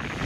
you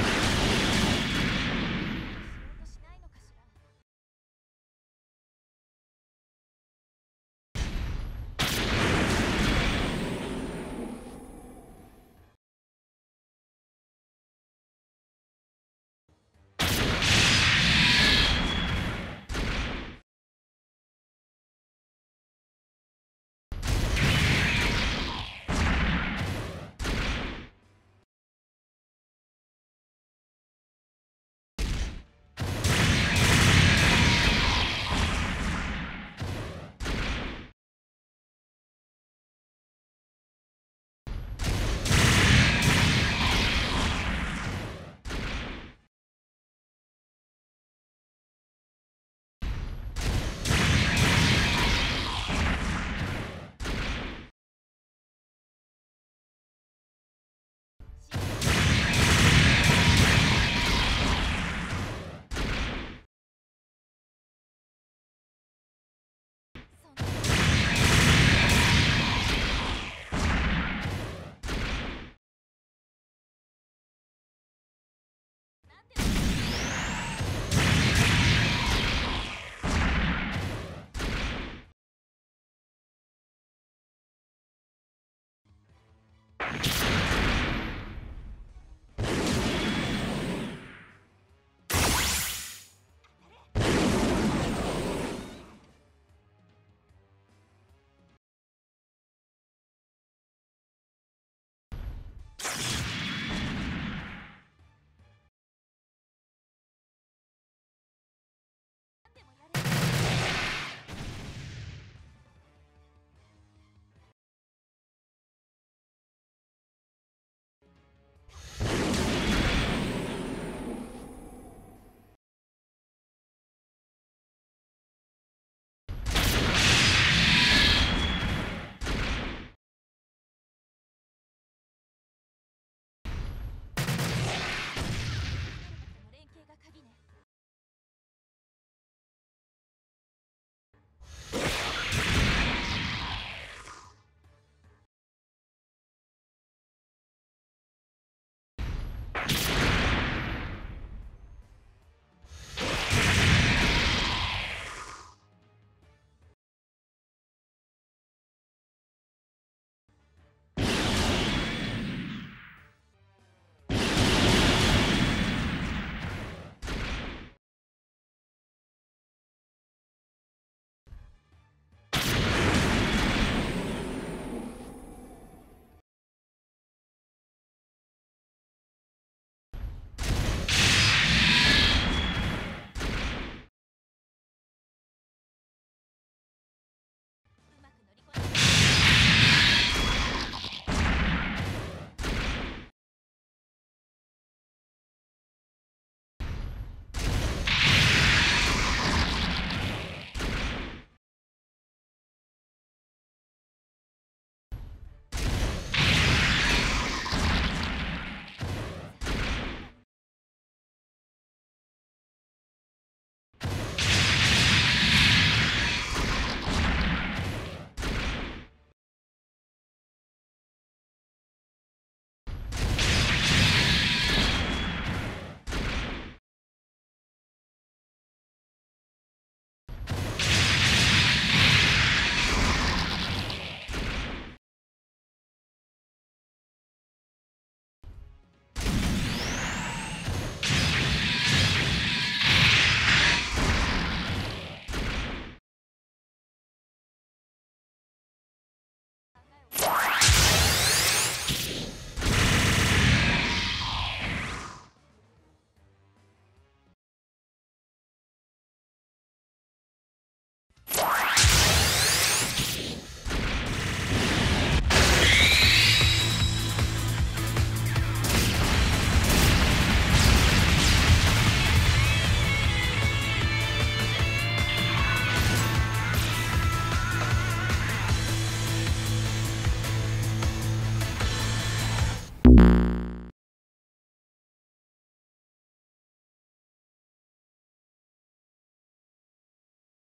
you